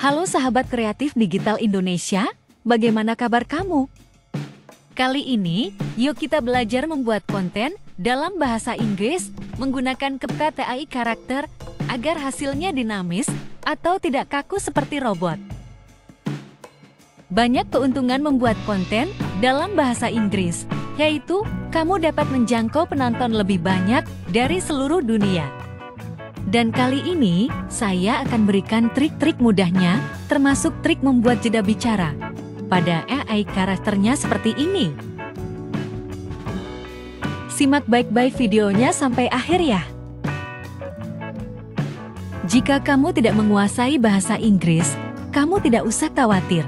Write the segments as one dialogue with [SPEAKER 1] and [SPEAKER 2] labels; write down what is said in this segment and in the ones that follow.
[SPEAKER 1] Halo sahabat kreatif digital Indonesia, bagaimana kabar kamu? Kali ini, yuk kita belajar membuat konten dalam bahasa Inggris menggunakan CapCut AI karakter agar hasilnya dinamis atau tidak kaku seperti robot. Banyak keuntungan membuat konten dalam bahasa Inggris, yaitu kamu dapat menjangkau penonton lebih banyak dari seluruh dunia. Dan kali ini, saya akan berikan trik-trik mudahnya, termasuk trik membuat jeda bicara. Pada AI karakternya seperti ini. Simak baik-baik videonya sampai akhir ya. Jika kamu tidak menguasai bahasa Inggris, kamu tidak usah khawatir.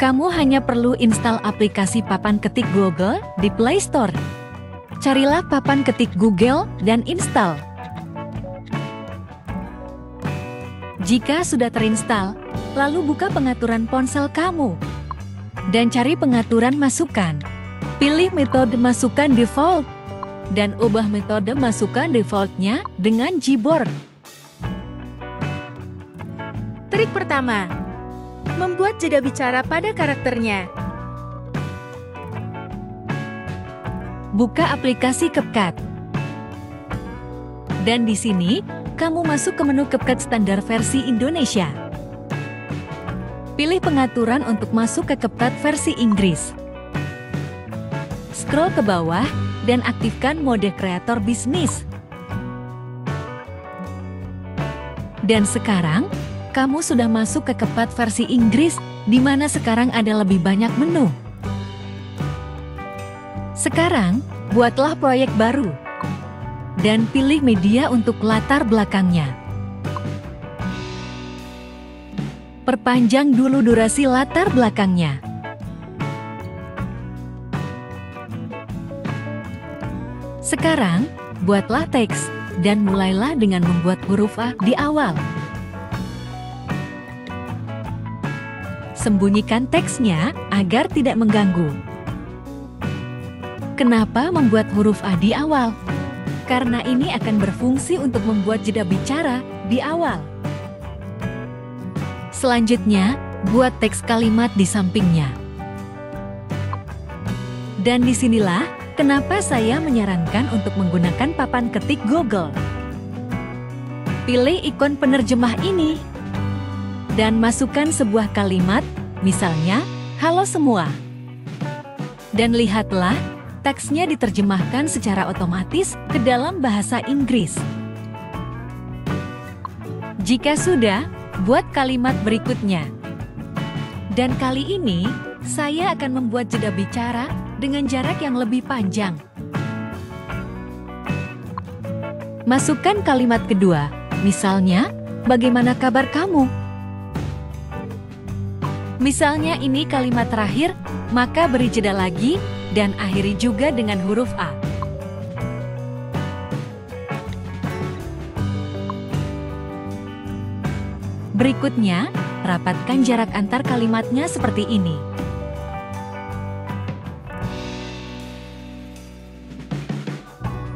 [SPEAKER 1] Kamu hanya perlu install aplikasi papan ketik Google di Play Store. Carilah papan ketik Google dan install. Jika sudah terinstall, lalu buka pengaturan ponsel kamu. Dan cari pengaturan masukan. Pilih metode masukan default. Dan ubah metode masukan defaultnya dengan Gboard.
[SPEAKER 2] Trik pertama, membuat jeda bicara pada karakternya.
[SPEAKER 1] Buka aplikasi CapCut. Dan di sini, kamu masuk ke menu CapCut standar versi Indonesia. Pilih pengaturan untuk masuk ke CapCut versi Inggris. Scroll ke bawah dan aktifkan mode kreator bisnis. Dan sekarang, kamu sudah masuk ke CapCut versi Inggris, di mana sekarang ada lebih banyak menu. Sekarang, buatlah proyek baru. Dan pilih media untuk latar belakangnya. Perpanjang dulu durasi latar belakangnya. Sekarang, buatlah teks dan mulailah dengan membuat huruf A di awal. Sembunyikan teksnya agar tidak mengganggu. Kenapa membuat huruf A di awal? Karena ini akan berfungsi untuk membuat jeda bicara di awal. Selanjutnya, buat teks kalimat di sampingnya. Dan di sinilah kenapa saya menyarankan untuk menggunakan papan ketik Google. Pilih ikon penerjemah ini dan masukkan sebuah kalimat, misalnya, Halo semua. Dan lihatlah, teksnya diterjemahkan secara otomatis ke dalam bahasa Inggris. Jika sudah, buat kalimat berikutnya. Dan kali ini, saya akan membuat jeda bicara dengan jarak yang lebih panjang. Masukkan kalimat kedua, misalnya, bagaimana kabar kamu? Misalnya ini kalimat terakhir, maka beri jeda lagi dan akhiri juga dengan huruf A. Berikutnya, rapatkan jarak antar kalimatnya seperti ini.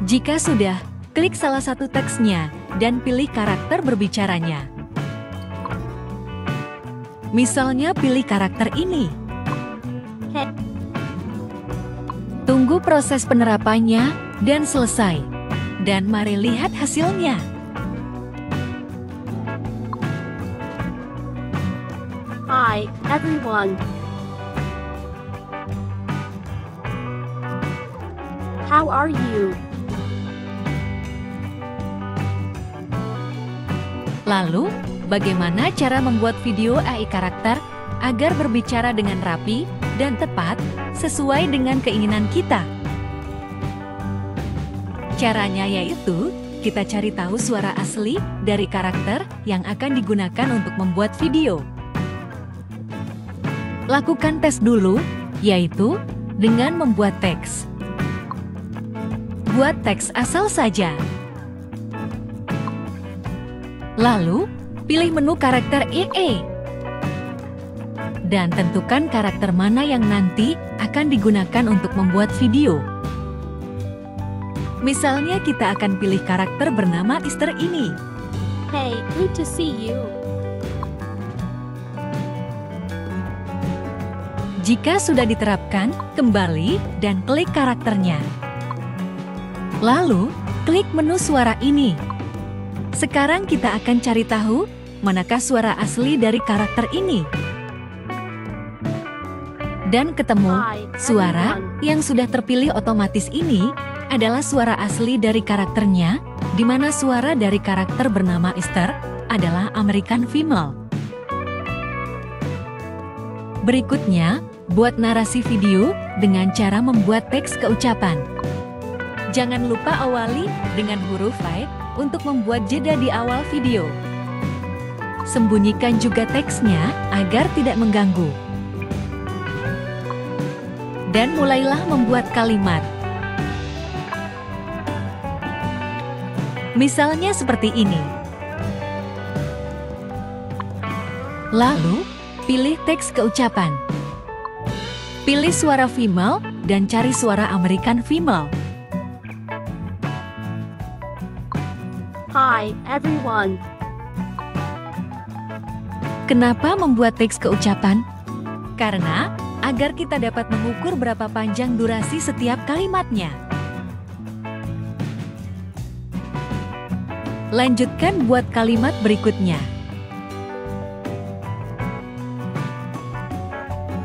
[SPEAKER 1] Jika sudah, klik salah satu teksnya dan pilih karakter berbicaranya. Misalnya pilih karakter ini. Tunggu proses penerapannya dan selesai. Dan mari lihat hasilnya.
[SPEAKER 3] Hi, everyone. How are you?
[SPEAKER 1] Lalu, bagaimana cara membuat video AI karakter agar berbicara dengan rapi dan tepat sesuai dengan keinginan kita? Caranya yaitu, kita cari tahu suara asli dari karakter yang akan digunakan untuk membuat video. Lakukan tes dulu, yaitu dengan membuat teks. Buat teks asal saja. Lalu, pilih menu karakter EE dan tentukan karakter mana yang nanti akan digunakan untuk membuat video. Misalnya kita akan pilih karakter bernama Easter ini.
[SPEAKER 3] Hey, good to see you.
[SPEAKER 1] Jika sudah diterapkan, kembali dan klik karakternya. Lalu, klik menu suara ini. Sekarang kita akan cari tahu manakah suara asli dari karakter ini. Dan ketemu, suara yang sudah terpilih otomatis ini adalah suara asli dari karakternya, di mana suara dari karakter bernama Esther adalah American Female. Berikutnya, buat narasi video dengan cara membuat teks keucapan. Jangan lupa awali dengan huruf I untuk membuat jeda di awal video. Sembunyikan juga teksnya agar tidak mengganggu. Dan mulailah membuat kalimat. Misalnya seperti ini. Lalu, pilih teks keucapan. Pilih suara female dan cari suara American female.
[SPEAKER 3] Hi, everyone.
[SPEAKER 1] Kenapa membuat teks keucapan? Karena agar kita dapat mengukur berapa panjang durasi setiap kalimatnya. Lanjutkan buat kalimat berikutnya.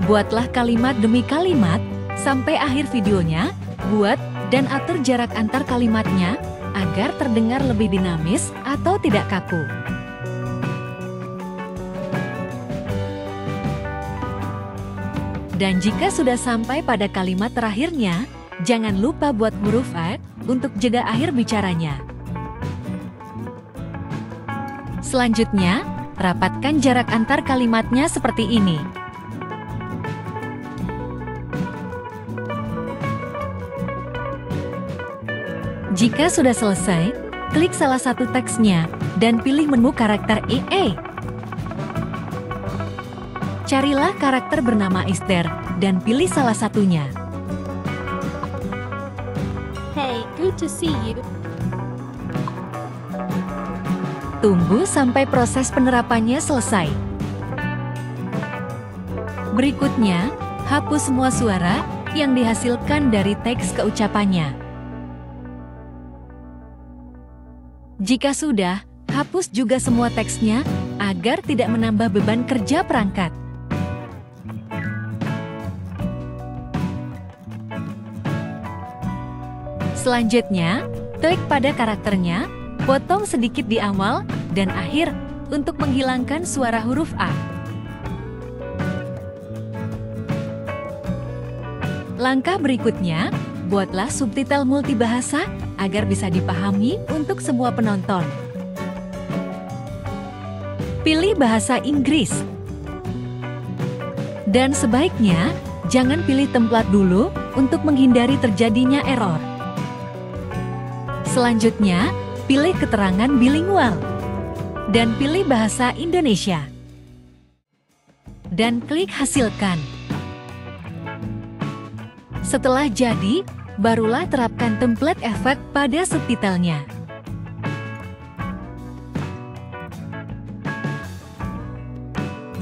[SPEAKER 1] Buatlah kalimat demi kalimat sampai akhir videonya, buat dan atur jarak antar kalimatnya agar terdengar lebih dinamis atau tidak kaku. Dan jika sudah sampai pada kalimat terakhirnya, jangan lupa buat huruf A untuk jeda akhir bicaranya. Selanjutnya, rapatkan jarak antar kalimatnya seperti ini. Jika sudah selesai, klik salah satu teksnya dan pilih menu karakter EA. Carilah karakter bernama Esther dan pilih salah satunya.
[SPEAKER 3] Hey, good to see you.
[SPEAKER 1] Tunggu sampai proses penerapannya selesai. Berikutnya, hapus semua suara yang dihasilkan dari teks keucapannya. Jika sudah, hapus juga semua teksnya agar tidak menambah beban kerja perangkat. Selanjutnya, klik pada karakternya, potong sedikit di awal dan akhir untuk menghilangkan suara huruf A. Langkah berikutnya, buatlah subtitle multibahasa agar bisa dipahami untuk semua penonton. Pilih bahasa Inggris. Dan sebaiknya, jangan pilih template dulu untuk menghindari terjadinya error. Selanjutnya, pilih keterangan bilingual. Dan pilih bahasa Indonesia. Dan klik hasilkan. Setelah jadi, barulah terapkan template efek pada subtitlenya.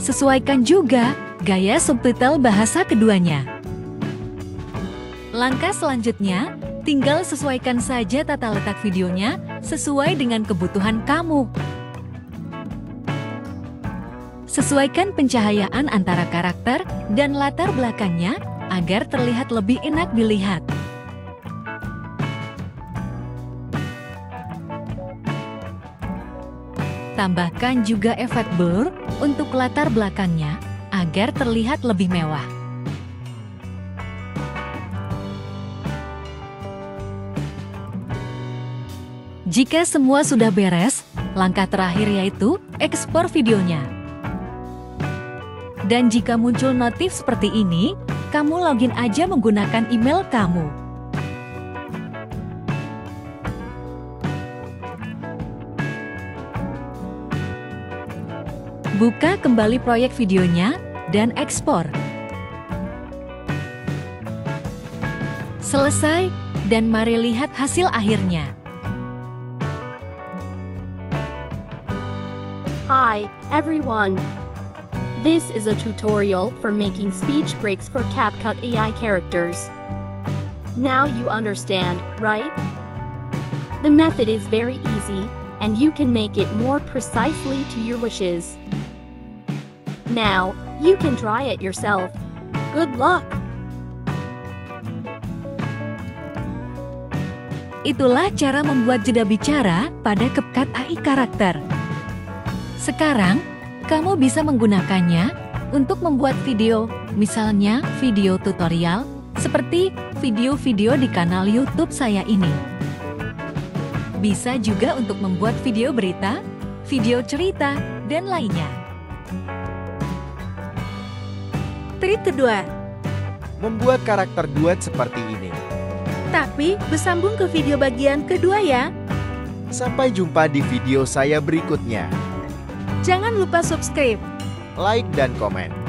[SPEAKER 1] Sesuaikan juga gaya subtitle bahasa keduanya. Langkah selanjutnya, tinggal sesuaikan saja tata letak videonya sesuai dengan kebutuhan kamu. Sesuaikan pencahayaan antara karakter dan latar belakangnya agar terlihat lebih enak dilihat. Tambahkan juga efek blur untuk latar belakangnya agar terlihat lebih mewah. Jika semua sudah beres, langkah terakhir yaitu ekspor videonya. Dan jika muncul notif seperti ini, kamu login aja menggunakan email kamu. Buka kembali proyek videonya dan ekspor. Selesai, dan mari lihat hasil akhirnya.
[SPEAKER 3] Hi, everyone. This is a tutorial for making speech breaks for CapCut AI characters. Now you understand, right? The method is very easy, and you can make it more precisely to your wishes. Now, you can try it yourself. Good luck!
[SPEAKER 1] Itulah cara membuat jeda bicara pada CapCut AI karakter. Sekarang, kamu bisa menggunakannya untuk membuat video, misalnya video tutorial, seperti video-video di kanal YouTube saya ini. Bisa juga untuk membuat video berita, video cerita, dan lainnya.
[SPEAKER 2] Trik kedua,
[SPEAKER 4] Membuat karakter duet seperti ini.
[SPEAKER 2] tapi bersambung ke video bagian kedua ya.
[SPEAKER 4] Sampai jumpa di video saya berikutnya.
[SPEAKER 2] Jangan lupa subscribe.
[SPEAKER 4] Like dan komen.